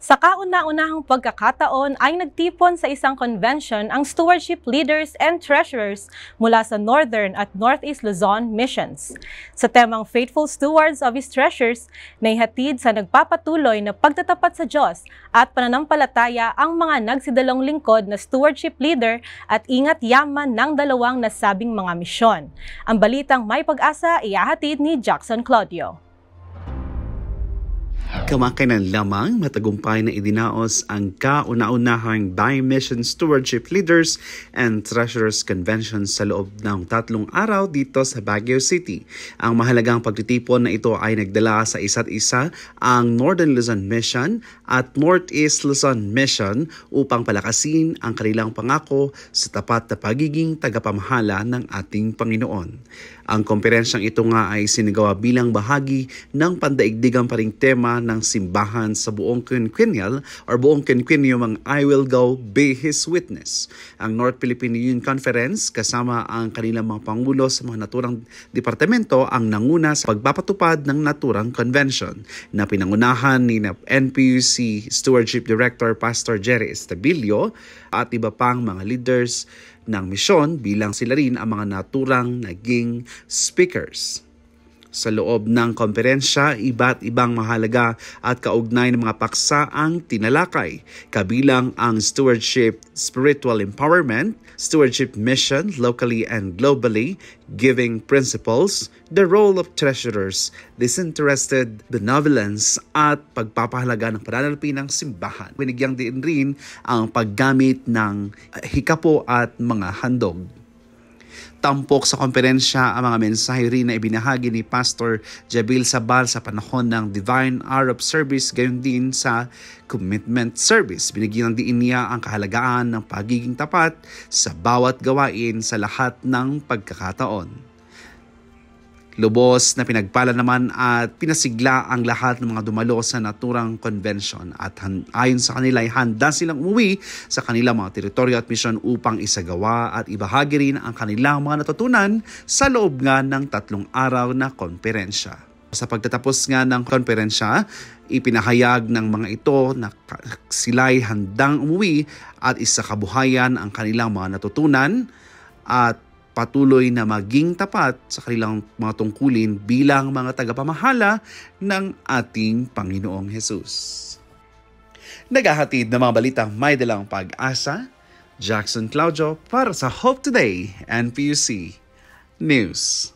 Sa kauna-unahang pagkakataon ay nagtipon sa isang convention ang stewardship leaders and treasurers mula sa Northern at Northeast Luzon missions. Sa temang Faithful Stewards of His Treasures, naihatid sa nagpapatuloy na pagtatapat sa Diyos at pananampalataya ang mga nagsidalong lingkod na stewardship leader at ingat yaman ng dalawang nasabing mga misyon. Ang balitang may pag-asa iyahatid ni Jackson Claudio. Kamakailan lamang matagumpay na idinaos ang kauna-unahang Bi-Mission Stewardship Leaders and Treasurers Convention sa loob ng tatlong araw dito sa Baguio City. Ang mahalagang pagtitipon na ito ay nagdala sa isa't isa ang Northern Luzon Mission at Northeast Luzon Mission upang palakasin ang kanilang pangako sa tapat na pagiging tagapamahala ng ating Panginoon. Ang komperensyang ito nga ay sinagawa bilang bahagi ng pandaigdigang paring tema ng simbahan sa buong quinquennial or buong quinquennium ang I Will Go Be His Witness. Ang North Philippine Union Conference kasama ang kanilang mga pangulo sa mga naturang departamento ang nanguna sa pagpapatupad ng naturang convention na pinangunahan ni NPUC Stewardship Director Pastor Jerry Estabilio at iba pang mga leaders ng misyon bilang sila rin ang mga naturang naging speakers. Sa loob ng komperensya, iba't ibang mahalaga at kaugnay ng mga paksa ang tinalakay, kabilang ang stewardship spiritual empowerment, stewardship mission locally and globally, giving principles, the role of treasurers, disinterested benevolence, at pagpapahalaga ng pananalapi ng simbahan. Binigyang din rin ang paggamit ng hikapo at mga handog tampok sa komperensya ang mga mensahe rin na ibinahagi ni Pastor Jabil Sabal sa panahon ng Divine of Service gayon din sa Commitment Service. Binigyan ng diin niya ang kahalagaan ng pagiging tapat sa bawat gawain sa lahat ng pagkakataon. Lubos na pinagpala naman at pinasigla ang lahat ng mga dumalo sa naturang convention at ayon sa kanila ay handa silang umuwi sa kanilang mga teritoryo at misyon upang isagawa at ibahagi rin ang kanilang mga natutunan sa loob nga ng tatlong araw na konferensya. Sa pagtatapos nga ng konferensya, ipinahayag ng mga ito na sila'y handang umuwi at isakabuhayan ang kanilang mga natutunan at patuloy na maging tapat sa kanilang mga tungkulin bilang mga tagapamahala ng ating Panginoong Hesus. Nagahatid ng mga balitang may dalang pag-asa, Jackson Claudio para sa Hope Today and PUC News.